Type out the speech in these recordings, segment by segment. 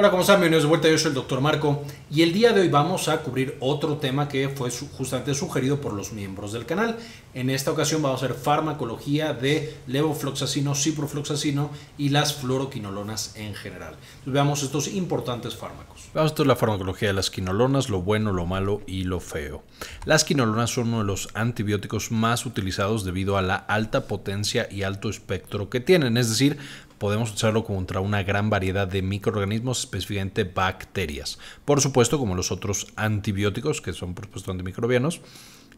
Hola, ¿cómo están? Bienvenidos de vuelta. Yo soy el Dr. Marco y el día de hoy vamos a cubrir otro tema que fue justamente sugerido por los miembros del canal. En esta ocasión vamos a hacer farmacología de levofloxacino, ciprofloxacino y las fluoroquinolonas en general. Veamos estos importantes fármacos. Vamos a la farmacología de las quinolonas, lo bueno, lo malo y lo feo. Las quinolonas son uno de los antibióticos más utilizados debido a la alta potencia y alto espectro que tienen, es decir, podemos usarlo contra una gran variedad de microorganismos, específicamente bacterias. Por supuesto, como los otros antibióticos, que son por supuesto antimicrobianos,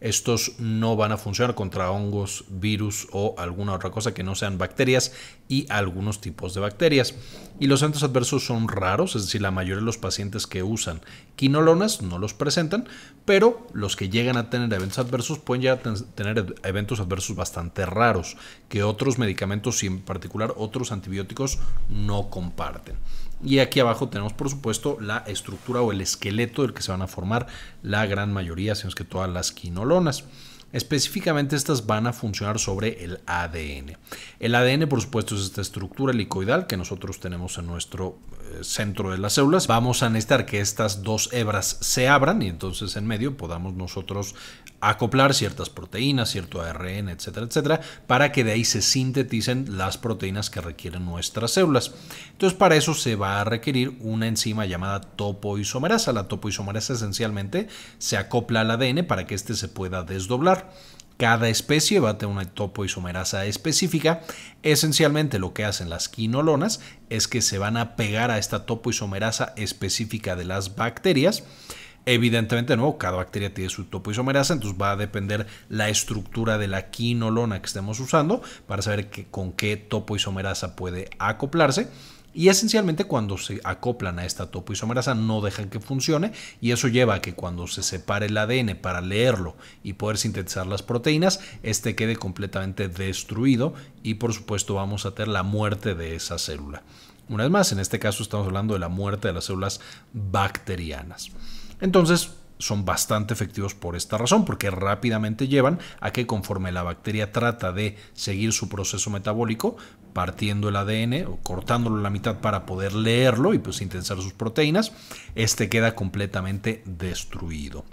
estos no van a funcionar contra hongos, virus o alguna otra cosa que no sean bacterias y algunos tipos de bacterias. Y los eventos adversos son raros, es decir, la mayoría de los pacientes que usan quinolonas no los presentan, pero los que llegan a tener eventos adversos pueden llegar a tener eventos adversos bastante raros que otros medicamentos y en particular otros antibióticos no comparten. Y aquí abajo tenemos, por supuesto, la estructura o el esqueleto del que se van a formar la gran mayoría, si no es que todas las quinolonas. Específicamente estas van a funcionar sobre el ADN. El ADN, por supuesto, es esta estructura helicoidal que nosotros tenemos en nuestro eh, centro de las células. Vamos a necesitar que estas dos hebras se abran y entonces en medio podamos nosotros acoplar ciertas proteínas, cierto ARN, etcétera, etcétera, para que de ahí se sinteticen las proteínas que requieren nuestras células. Entonces, para eso se va a requerir una enzima llamada topoisomerasa. La topoisomerasa esencialmente se acopla al ADN para que éste se pueda desdoblar. Cada especie va a tener una topoisomerasa específica. Esencialmente lo que hacen las quinolonas es que se van a pegar a esta topoisomerasa específica de las bacterias Evidentemente, no, cada bacteria tiene su topoisomerasa, entonces va a depender la estructura de la quinolona que estemos usando para saber con qué topoisomerasa puede acoplarse. Y esencialmente cuando se acoplan a esta topoisomerasa no dejan que funcione y eso lleva a que cuando se separe el ADN para leerlo y poder sintetizar las proteínas, este quede completamente destruido y por supuesto vamos a tener la muerte de esa célula. Una vez más, en este caso estamos hablando de la muerte de las células bacterianas. Entonces, son bastante efectivos por esta razón, porque rápidamente llevan a que conforme la bacteria trata de seguir su proceso metabólico, partiendo el ADN o cortándolo a la mitad para poder leerlo y pues sintetizar sus proteínas, este queda completamente destruido.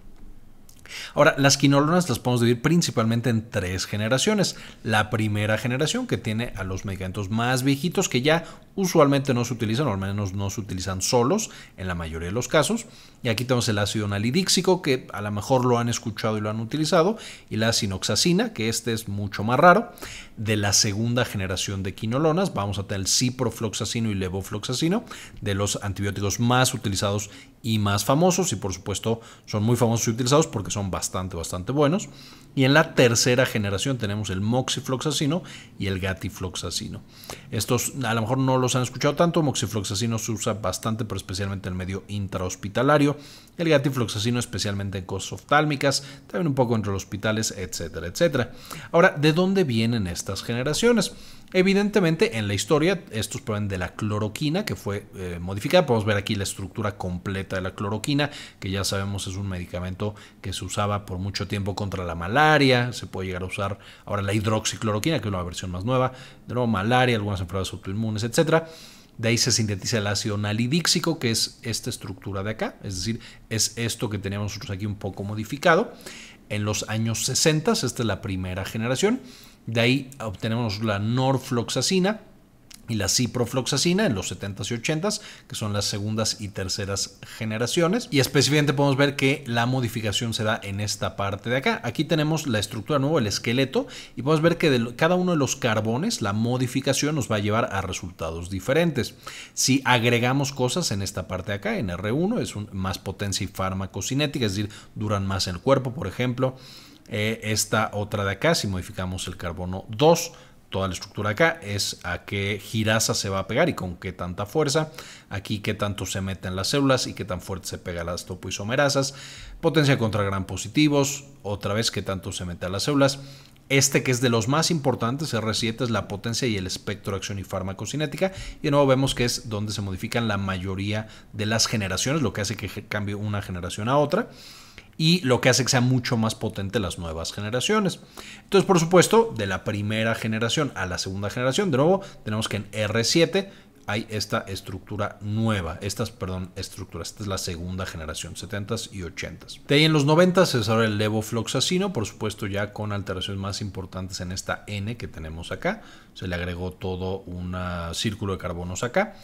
Ahora, las quinolonas las podemos dividir principalmente en tres generaciones. La primera generación que tiene a los medicamentos más viejitos que ya usualmente no se utilizan, o al menos no se utilizan solos en la mayoría de los casos. Y aquí tenemos el ácido nalidíxico, que a lo mejor lo han escuchado y lo han utilizado, y la sinoxacina, que este es mucho más raro. De la segunda generación de quinolonas vamos a tener el ciprofloxacino y levofloxacino, de los antibióticos más utilizados y más famosos, y por supuesto son muy famosos y utilizados porque son bastante, bastante buenos. Y en la tercera generación tenemos el moxifloxacino y el gatifloxacino. Estos a lo mejor no los han escuchado tanto, moxifloxacino se usa bastante, pero especialmente en el medio intrahospitalario. El gatifloxacino especialmente en cosas oftálmicas, también un poco entre los hospitales, etcétera, etcétera. Ahora, ¿de dónde vienen estas generaciones? Evidentemente, en la historia, estos provienen de la cloroquina, que fue eh, modificada. Podemos ver aquí la estructura completa de la cloroquina, que ya sabemos es un medicamento que se usaba por mucho tiempo contra la malaria. Se puede llegar a usar ahora la hidroxicloroquina, que es una versión más nueva. De nuevo, malaria, algunas enfermedades autoinmunes, etc. De ahí se sintetiza el ácido nalidíxico, que es esta estructura de acá, es decir, es esto que teníamos nosotros aquí un poco modificado. En los años 60, esta es la primera generación. De ahí obtenemos la norfloxacina y la ciprofloxacina en los 70s y 80s, que son las segundas y terceras generaciones. Y específicamente podemos ver que la modificación se da en esta parte de acá. Aquí tenemos la estructura nueva, el esqueleto, y podemos ver que de cada uno de los carbones, la modificación nos va a llevar a resultados diferentes. Si agregamos cosas en esta parte de acá, en R1, es más potencia y farmacocinética, es decir, duran más en el cuerpo, por ejemplo. Eh, esta otra de acá, si modificamos el carbono 2, toda la estructura acá es a qué girasa se va a pegar y con qué tanta fuerza. Aquí qué tanto se mete en las células y qué tan fuerte se pega las topoisomerasas. Potencia contra gran positivos, otra vez qué tanto se mete a las células. Este que es de los más importantes, R7, es la potencia y el espectro de acción y farmacocinética. Y de nuevo vemos que es donde se modifican la mayoría de las generaciones, lo que hace que cambie una generación a otra y lo que hace que sea mucho más potente las nuevas generaciones. Entonces, por supuesto, de la primera generación a la segunda generación, de nuevo, tenemos que en R7 hay esta estructura nueva. Estas, perdón, estructuras. Esta es la segunda generación, 70s y 80s. De ahí en los 90s se desarrolla el levofloxacino, por supuesto ya con alteraciones más importantes en esta N que tenemos acá. Se le agregó todo un círculo de carbonos acá.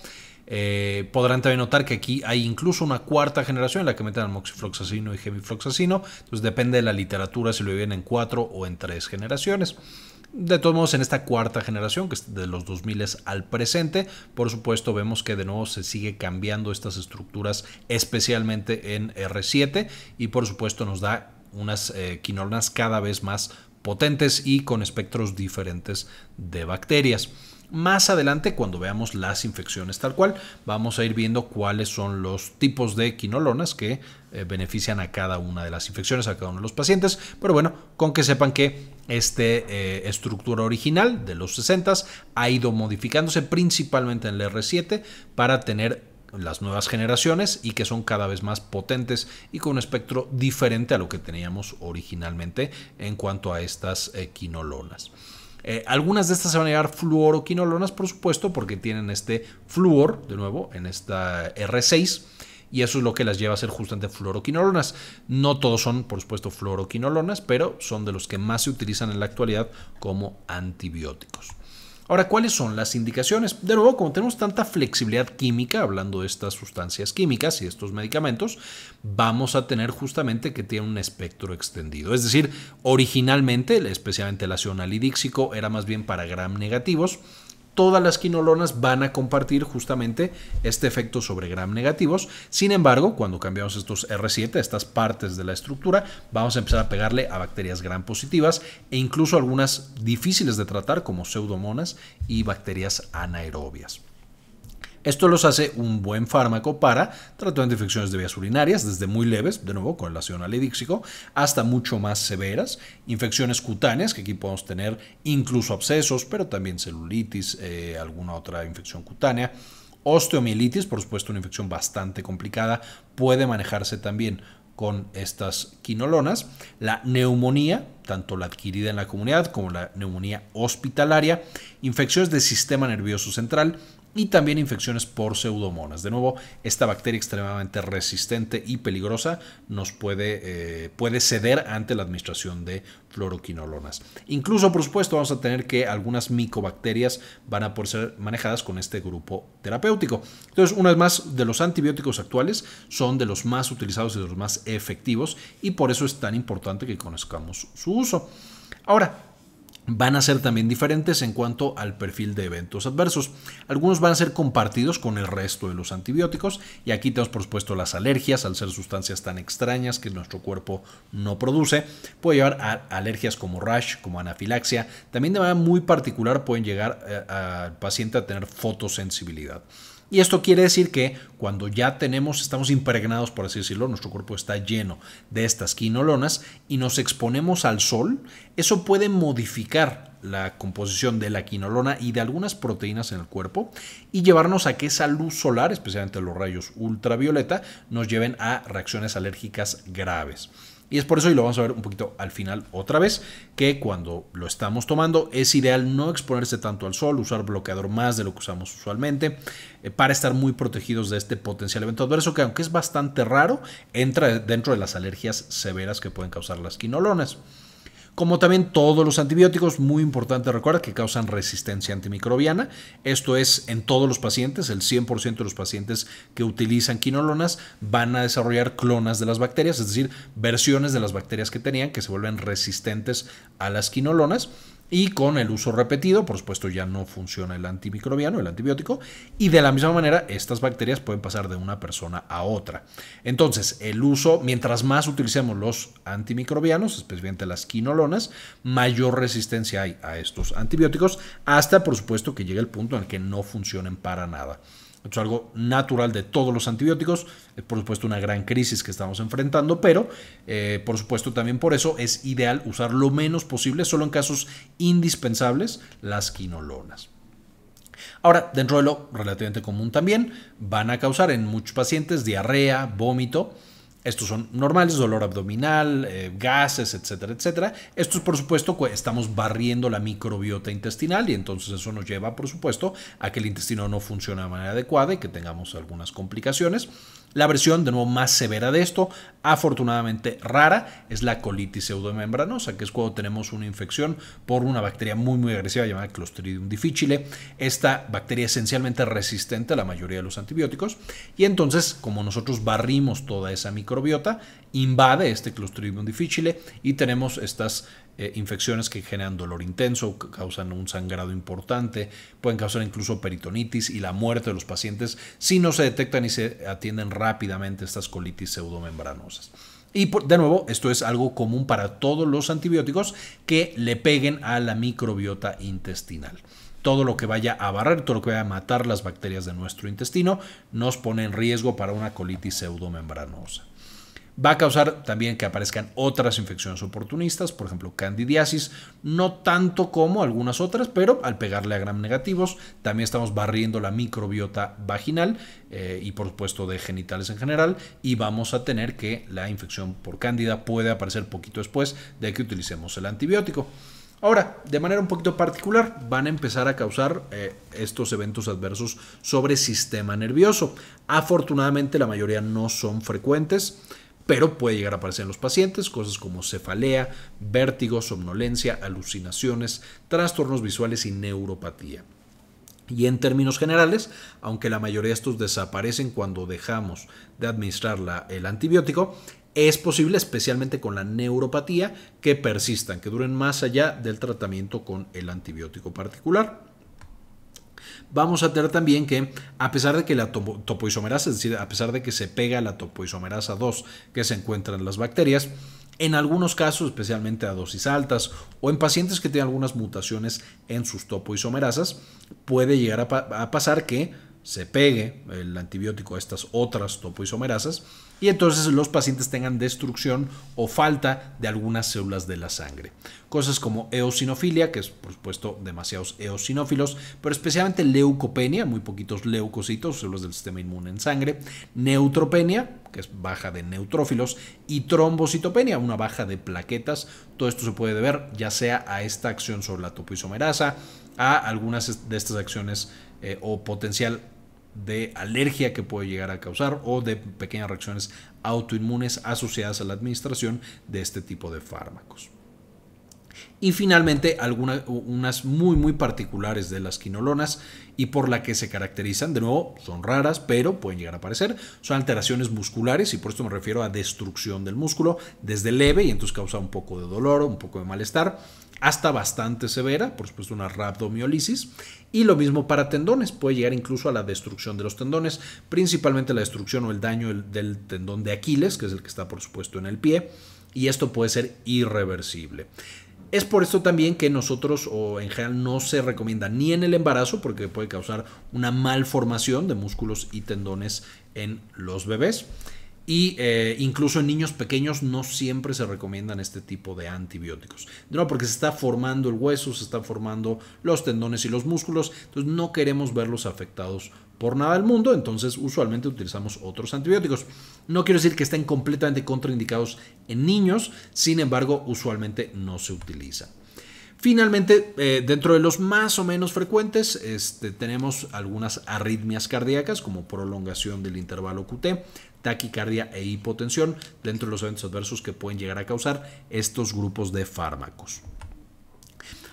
Eh, podrán también notar que aquí hay incluso una cuarta generación en la que meten moxifloxacino y gemifloxacino. Entonces depende de la literatura si lo viven en cuatro o en tres generaciones. De todos modos, en esta cuarta generación, que es de los 2000 al presente, por supuesto vemos que de nuevo se sigue cambiando estas estructuras, especialmente en R7, y por supuesto nos da unas eh, quinolonas cada vez más potentes y con espectros diferentes de bacterias. Más adelante, cuando veamos las infecciones tal cual, vamos a ir viendo cuáles son los tipos de quinolonas que eh, benefician a cada una de las infecciones, a cada uno de los pacientes. Pero bueno, con que sepan que esta eh, estructura original de los 60 ha ido modificándose principalmente en el R7 para tener las nuevas generaciones y que son cada vez más potentes y con un espectro diferente a lo que teníamos originalmente en cuanto a estas eh, quinolonas. Eh, algunas de estas se van a llevar fluoroquinolonas, por supuesto, porque tienen este flúor, de nuevo, en esta R6 y eso es lo que las lleva a ser justamente fluoroquinolonas. No todos son, por supuesto, fluoroquinolonas, pero son de los que más se utilizan en la actualidad como antibióticos. Ahora, ¿cuáles son las indicaciones? De nuevo, como tenemos tanta flexibilidad química, hablando de estas sustancias químicas y estos medicamentos, vamos a tener justamente que tiene un espectro extendido. Es decir, originalmente, especialmente el ácido anhidríxico, era más bien para gram negativos, todas las quinolonas van a compartir justamente este efecto sobre gram negativos. Sin embargo, cuando cambiamos estos R7, estas partes de la estructura, vamos a empezar a pegarle a bacterias gram positivas e incluso algunas difíciles de tratar como pseudomonas y bacterias anaerobias. Esto los hace un buen fármaco para tratamiento de infecciones de vías urinarias, desde muy leves, de nuevo con el ácido anhidríxico, hasta mucho más severas, infecciones cutáneas, que aquí podemos tener incluso abscesos, pero también celulitis, eh, alguna otra infección cutánea. Osteomielitis, por supuesto, una infección bastante complicada, puede manejarse también con estas quinolonas. La neumonía, tanto la adquirida en la comunidad como la neumonía hospitalaria, infecciones del sistema nervioso central, y también infecciones por pseudomonas. De nuevo, esta bacteria extremadamente resistente y peligrosa nos puede, eh, puede ceder ante la administración de fluoroquinolonas. Incluso, por supuesto, vamos a tener que algunas micobacterias van a poder ser manejadas con este grupo terapéutico. Entonces, una vez más, de los antibióticos actuales son de los más utilizados y de los más efectivos y por eso es tan importante que conozcamos su uso. Ahora, van a ser también diferentes en cuanto al perfil de eventos adversos. Algunos van a ser compartidos con el resto de los antibióticos y aquí tenemos por supuesto las alergias, al ser sustancias tan extrañas que nuestro cuerpo no produce, puede llevar a alergias como rash, como anafilaxia. También de manera muy particular pueden llegar eh, al paciente a tener fotosensibilidad. Y esto quiere decir que cuando ya tenemos, estamos impregnados, por así decirlo, nuestro cuerpo está lleno de estas quinolonas y nos exponemos al sol, eso puede modificar la composición de la quinolona y de algunas proteínas en el cuerpo y llevarnos a que esa luz solar, especialmente los rayos ultravioleta, nos lleven a reacciones alérgicas graves. Y es por eso, y lo vamos a ver un poquito al final otra vez, que cuando lo estamos tomando es ideal no exponerse tanto al sol, usar bloqueador más de lo que usamos usualmente, eh, para estar muy protegidos de este potencial evento adverso, que aunque es bastante raro, entra dentro de las alergias severas que pueden causar las quinolonas. Como también todos los antibióticos, muy importante recordar que causan resistencia antimicrobiana. Esto es en todos los pacientes, el 100% de los pacientes que utilizan quinolonas van a desarrollar clonas de las bacterias, es decir, versiones de las bacterias que tenían que se vuelven resistentes a las quinolonas. Y con el uso repetido, por supuesto, ya no funciona el antimicrobiano, el antibiótico, y de la misma manera estas bacterias pueden pasar de una persona a otra. Entonces, el uso, mientras más utilicemos los antimicrobianos, especialmente las quinolonas, mayor resistencia hay a estos antibióticos, hasta por supuesto que llegue el punto en el que no funcionen para nada. Esto es algo natural de todos los antibióticos, es por supuesto una gran crisis que estamos enfrentando, pero eh, por supuesto también por eso es ideal usar lo menos posible, solo en casos indispensables, las quinolonas. Ahora, dentro de lo relativamente común también, van a causar en muchos pacientes diarrea, vómito, Estos son normales, dolor abdominal, eh, gases, etcétera, etcétera. Estos, por supuesto, estamos barriendo la microbiota intestinal y entonces eso nos lleva, por supuesto, a que el intestino no funcione de manera adecuada y que tengamos algunas complicaciones. La versión, de nuevo, más severa de esto, afortunadamente rara, es la colitis pseudomembranosa, que es cuando tenemos una infección por una bacteria muy, muy agresiva llamada Clostridium difficile. Esta bacteria es esencialmente resistente a la mayoría de los antibióticos y entonces, como nosotros barrimos toda esa microbiota, invade este Clostridium difficile y tenemos estas eh, infecciones que generan dolor intenso, causan un sangrado importante, pueden causar incluso peritonitis y la muerte de los pacientes si no se detectan y se atienden rápidamente estas colitis pseudomembranosas. Y de nuevo, esto es algo común para todos los antibióticos que le peguen a la microbiota intestinal todo lo que vaya a barrer, todo lo que vaya a matar las bacterias de nuestro intestino, nos pone en riesgo para una colitis pseudomembranosa. Va a causar también que aparezcan otras infecciones oportunistas, por ejemplo candidiasis, no tanto como algunas otras, pero al pegarle a gram negativos también estamos barriendo la microbiota vaginal eh, y por supuesto de genitales en general y vamos a tener que la infección por cándida puede aparecer poquito después de que utilicemos el antibiótico. Ahora, de manera un poquito particular, van a empezar a causar eh, estos eventos adversos sobre sistema nervioso. Afortunadamente, la mayoría no son frecuentes pero puede llegar a aparecer en los pacientes cosas como cefalea, vértigo, somnolencia, alucinaciones, trastornos visuales y neuropatía. Y en términos generales, aunque la mayoría de estos desaparecen cuando dejamos de administrar el antibiótico, es posible, especialmente con la neuropatía, que persistan, que duren más allá del tratamiento con el antibiótico particular vamos a tener también que, a pesar de que la topoisomerasa, es decir, a pesar de que se pega la topoisomerasa 2 que se encuentra en las bacterias, en algunos casos, especialmente a dosis altas o en pacientes que tienen algunas mutaciones en sus topoisomerasas, puede llegar a, pasar que se pegue el antibiótico a estas otras topoisomerasas y entonces los pacientes tengan destrucción o falta de algunas células de la sangre. Cosas como eosinofilia, que es por supuesto demasiados eosinófilos, pero especialmente leucopenia, muy poquitos leucocitos, células del sistema inmune en sangre, neutropenia, que es baja de neutrófilos, y trombocitopenia, una baja de plaquetas. Todo esto se puede deber ya sea a esta acción sobre la topoisomerasa, a algunas de estas acciones eh, o potencial de alergia que puede llegar a causar o de pequeñas reacciones autoinmunes asociadas a la administración de este tipo de fármacos. Y finalmente, algunas unas muy muy particulares de las quinolonas y por la que se caracterizan, de nuevo, son raras, pero pueden llegar a aparecer, son alteraciones musculares y por esto me refiero a destrucción del músculo desde leve y entonces causa un poco de dolor, un poco de malestar, hasta bastante severa, por supuesto una rhabdomiolisis, y lo mismo para tendones, puede llegar incluso a la destrucción de los tendones, principalmente la destrucción o el daño del tendón de Aquiles, que es el que está por supuesto en el pie, y esto puede ser irreversible. Es por esto también que nosotros o en general no se recomienda ni en el embarazo porque puede causar una malformación de músculos y tendones en los bebés y eh, incluso en niños pequeños no siempre se recomiendan este tipo de antibióticos. No, porque se está formando el hueso, se están formando los tendones y los músculos, entonces no queremos verlos afectados por nada del mundo, entonces usualmente utilizamos otros antibióticos. No quiero decir que estén completamente contraindicados en niños, sin embargo, usualmente no se utilizan. Finalmente, eh, dentro de los más o menos frecuentes, este, tenemos algunas arritmias cardíacas como prolongación del intervalo QT, taquicardia e hipotensión dentro de los eventos adversos que pueden llegar a causar estos grupos de fármacos.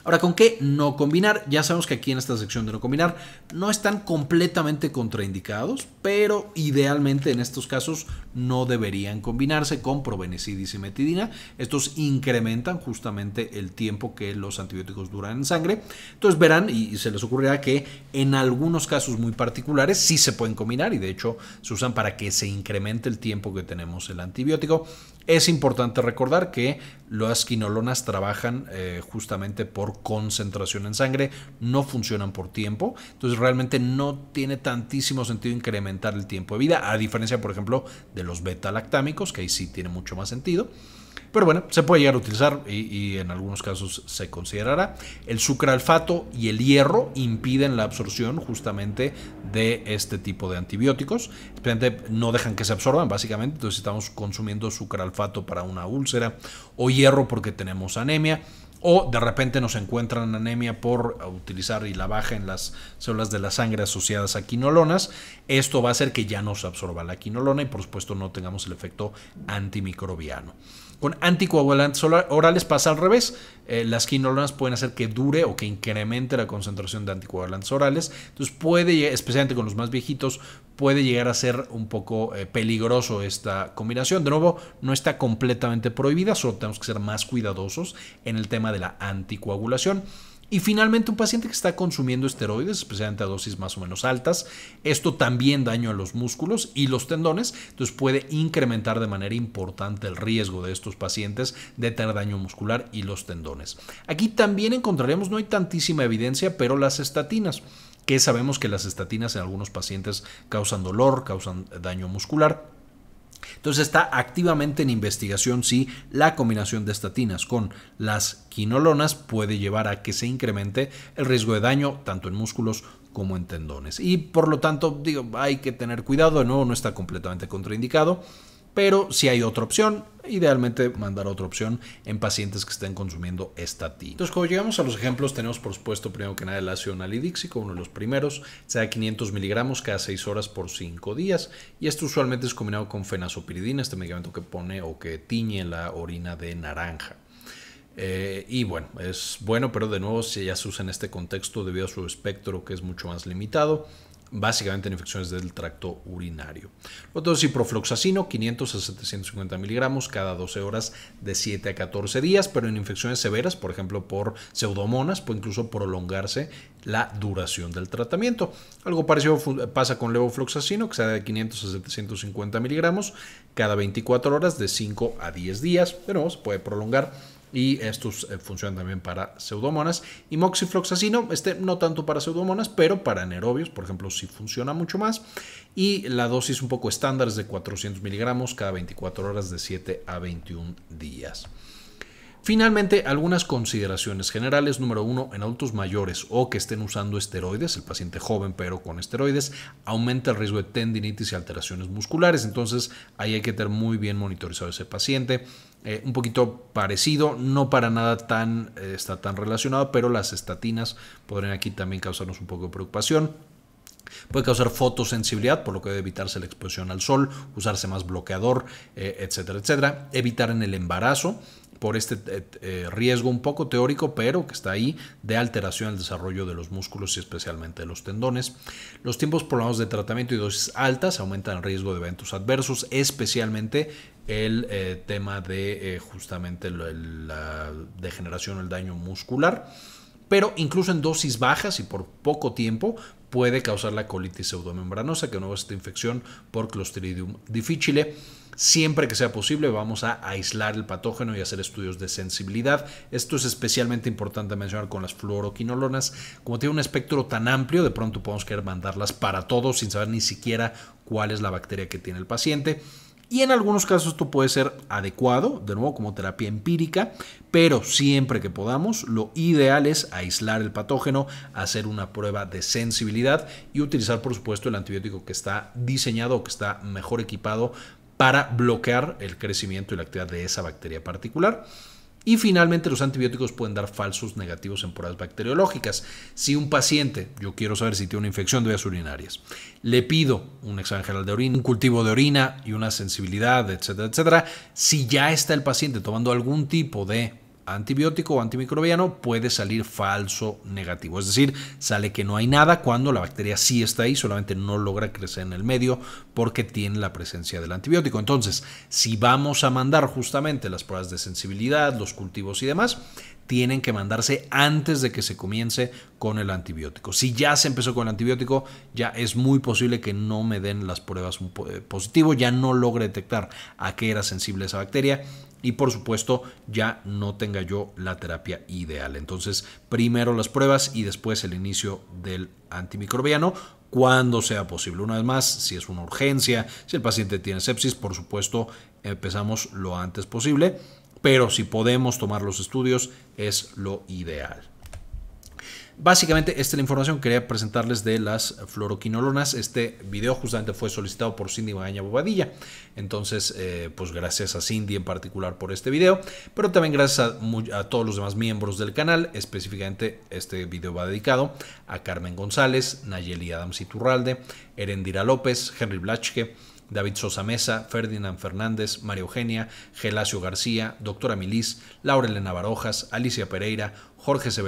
Ahora, ¿con qué no combinar? Ya sabemos que aquí en esta sección de no combinar no están completamente contraindicados, pero idealmente en estos casos no deberían combinarse con probenecidis y metidina. Estos incrementan justamente el tiempo que los antibióticos duran en sangre. Entonces verán y se les ocurrirá que en algunos casos muy particulares sí se pueden combinar y de hecho se usan para que se incremente el tiempo que tenemos el antibiótico. Es importante recordar que las quinolonas trabajan eh, justamente por concentración en sangre, no funcionan por tiempo, entonces realmente no tiene tantísimo sentido incrementar el tiempo de vida, a diferencia, por ejemplo, de los beta-lactámicos, que ahí sí tiene mucho más sentido. Pero bueno, se puede llegar a utilizar y, en algunos casos se considerará. El sucralfato y el hierro impiden la absorción justamente de este tipo de antibióticos. No dejan que se absorban, básicamente. Entonces estamos consumiendo sucralfato para una úlcera o hierro porque tenemos anemia o de repente nos encuentran anemia por utilizar y la baja en las células de la sangre asociadas a quinolonas. Esto va a hacer que ya no se absorba la quinolona y por supuesto no tengamos el efecto antimicrobiano. Con anticoagulantes orales pasa al revés. Eh, las quinolonas pueden hacer que dure o que incremente la concentración de anticoagulantes orales. Entonces puede, especialmente con los más viejitos, puede llegar a ser un poco eh, peligroso esta combinación. De nuevo, no está completamente prohibida, solo tenemos que ser más cuidadosos en el tema de la anticoagulación. Y finalmente un paciente que está consumiendo esteroides, especialmente a dosis más o menos altas, esto también daña a los músculos y los tendones, entonces puede incrementar de manera importante el riesgo de estos pacientes de tener daño muscular y los tendones. Aquí también encontraremos, no hay tantísima evidencia, pero las estatinas que sabemos que las estatinas en algunos pacientes causan dolor, causan daño muscular. Entonces está activamente en investigación si la combinación de estatinas con las quinolonas puede llevar a que se incremente el riesgo de daño tanto en músculos como en tendones. Y por lo tanto, digo, hay que tener cuidado, de nuevo no está completamente contraindicado. Pero si hay otra opción, idealmente mandar otra opción en pacientes que estén consumiendo estatina. Entonces, cuando llegamos a los ejemplos, tenemos por supuesto primero que nada el ácido nalidíxico, uno de los primeros, sea 500 miligramos cada 6 horas por 5 días. Y esto usualmente es combinado con fenazopiridina, este medicamento que pone o que tiñe la orina de naranja. Eh, y bueno, es bueno, pero de nuevo si ya se usa en este contexto debido a su espectro que es mucho más limitado básicamente en infecciones del tracto urinario. Otro es ciprofloxacino, 500 a 750 miligramos cada 12 horas de 7 a 14 días, pero en infecciones severas, por ejemplo por pseudomonas, puede incluso prolongarse la duración del tratamiento. Algo parecido pasa con levofloxacino, que sea de 500 a 750 miligramos cada 24 horas de 5 a 10 días, pero se puede prolongar y estos eh, funcionan también para pseudomonas. Y moxifloxacino, este no tanto para pseudomonas, pero para anaerobios, por ejemplo, sí funciona mucho más. Y la dosis un poco estándar es de 400 miligramos cada 24 horas de 7 a 21 días. Finalmente, algunas consideraciones generales. Número uno, en adultos mayores o que estén usando esteroides, el paciente joven pero con esteroides, aumenta el riesgo de tendinitis y alteraciones musculares. Entonces, ahí hay que tener muy bien monitorizado ese paciente. Eh, un poquito parecido, no para nada tan, eh, está tan relacionado, pero las estatinas podrían aquí también causarnos un poco de preocupación. Puede causar fotosensibilidad, por lo que debe evitarse la exposición al sol, usarse más bloqueador, eh, etcétera, etcétera. Evitar en el embarazo, por este riesgo un poco teórico, pero que está ahí, de alteración al desarrollo de los músculos y especialmente de los tendones. Los tiempos prolongados de tratamiento y dosis altas aumentan el riesgo de eventos adversos, especialmente el eh, tema de eh, justamente la degeneración o el daño muscular. Pero incluso en dosis bajas y por poco tiempo puede causar la colitis pseudomembranosa, que no es esta infección por Clostridium difficile. Siempre que sea posible vamos a aislar el patógeno y hacer estudios de sensibilidad. Esto es especialmente importante mencionar con las fluoroquinolonas. Como tiene un espectro tan amplio, de pronto podemos querer mandarlas para todos sin saber ni siquiera cuál es la bacteria que tiene el paciente. Y en algunos casos esto puede ser adecuado, de nuevo como terapia empírica, pero siempre que podamos, lo ideal es aislar el patógeno, hacer una prueba de sensibilidad y utilizar por supuesto el antibiótico que está diseñado o que está mejor equipado para bloquear el crecimiento y la actividad de esa bacteria particular. Y finalmente los antibióticos pueden dar falsos negativos en pruebas bacteriológicas. Si un paciente, yo quiero saber si tiene una infección de vías urinarias, le pido un examen general de orina, un cultivo de orina y una sensibilidad, etcétera, etcétera, si ya está el paciente tomando algún tipo de antibiótico o antimicrobiano puede salir falso negativo. Es decir, sale que no hay nada cuando la bacteria sí está ahí, solamente no logra crecer en el medio porque tiene la presencia del antibiótico. Entonces, si vamos a mandar justamente las pruebas de sensibilidad, los cultivos y demás, tienen que mandarse antes de que se comience con el antibiótico. Si ya se empezó con el antibiótico, ya es muy posible que no me den las pruebas eh, positivo, ya no logre detectar a qué era sensible esa bacteria y por supuesto ya no tenga yo la terapia ideal. Entonces, primero las pruebas y después el inicio del antimicrobiano cuando sea posible. Una vez más, si es una urgencia, si el paciente tiene sepsis, por supuesto, empezamos lo antes posible. pero si podemos tomar los estudios es lo ideal. Básicamente, esta es la información. Quería presentarles de las fluoroquinolonas. Este video justamente fue solicitado por Cindy Magaña Bobadilla. Entonces, eh, pues gracias a Cindy en particular por este video, pero también gracias a, todos los demás miembros del canal. Específicamente, este video va dedicado a Carmen González, Nayeli Adams Iturralde, Erendira López, Henry Blachke, David Sosa Mesa, Ferdinand Fernández, María Eugenia, Gelacio García, Doctora Milis, Laura Elena Barojas, Alicia Pereira, Jorge C.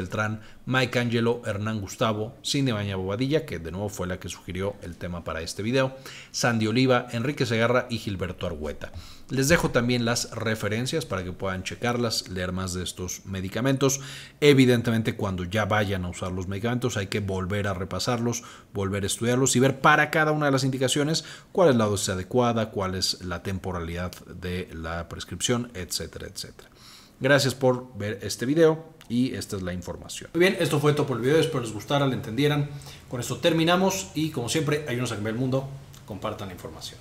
Mike Angelo, Hernán Gustavo, Cindy Baña Bobadilla, que de nuevo fue la que sugirió el tema para este video, Sandy Oliva, Enrique Segarra y Gilberto Argüeta. Les dejo también las referencias para que puedan checarlas, leer más de estos medicamentos. Evidentemente, cuando ya vayan a usar los medicamentos, hay que volver a repasarlos, volver a estudiarlos y ver para cada una de las indicaciones cuál es la dosis adecuada, cuál es la temporalidad de la prescripción, etcétera, etcétera. Gracias por ver este video y esta es la información. Muy bien, esto fue todo por el video, espero les gustara, le entendieran. Con esto terminamos y como siempre, ayúdenos a cambiar el mundo, compartan la información.